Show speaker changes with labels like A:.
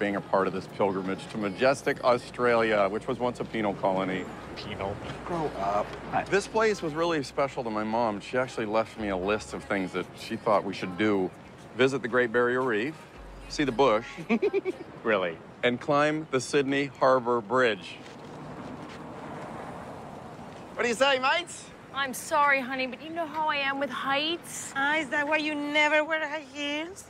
A: being a part of this pilgrimage to majestic Australia, which was once a penal colony.
B: Penal.
A: Grow up. This place was really special to my mom. She actually left me a list of things that she thought we should do. Visit the Great Barrier Reef, see the bush,
B: Really?
A: and climb the Sydney Harbor Bridge. What do you say, mates?
C: I'm sorry, honey, but you know how I am with heights.
D: Ah, is that why you never wear high heels?